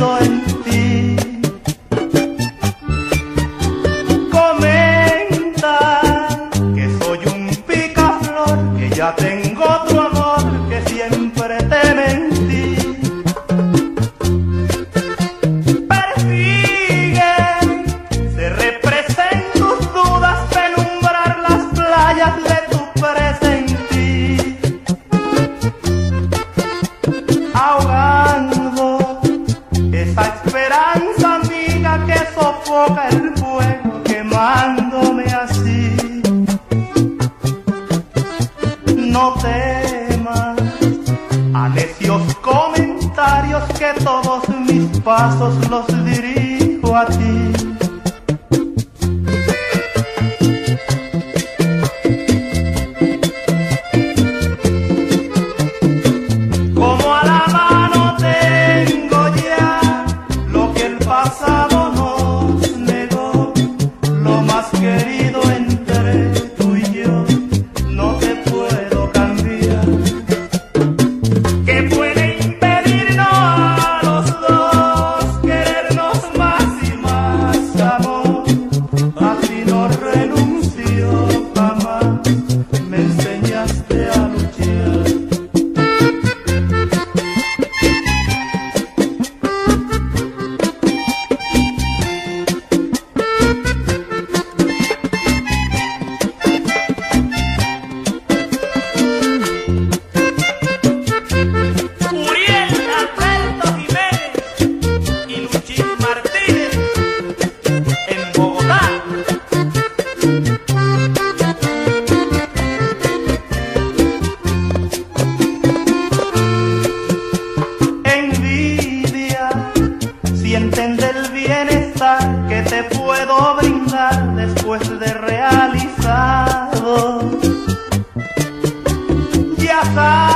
en ti. Comenta que soy un picaflor, que ya tengo el fuego quemándome así. No temas a necios comentarios que todos mis pasos los dirijo a ti. puedo brindar después de realizado. Ya sabes.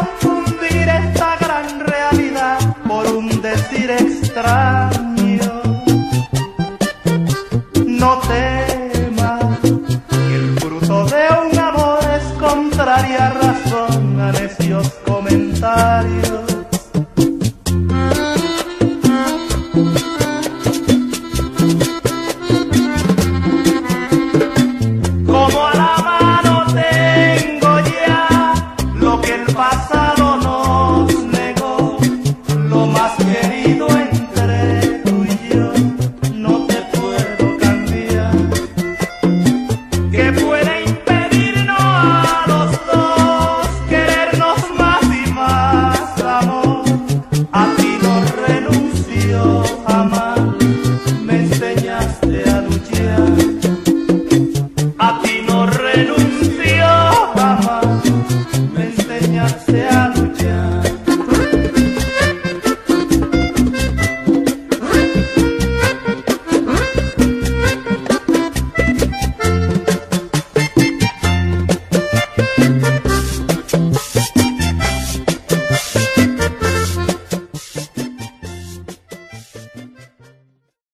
confundir esta gran realidad por un decir extraño.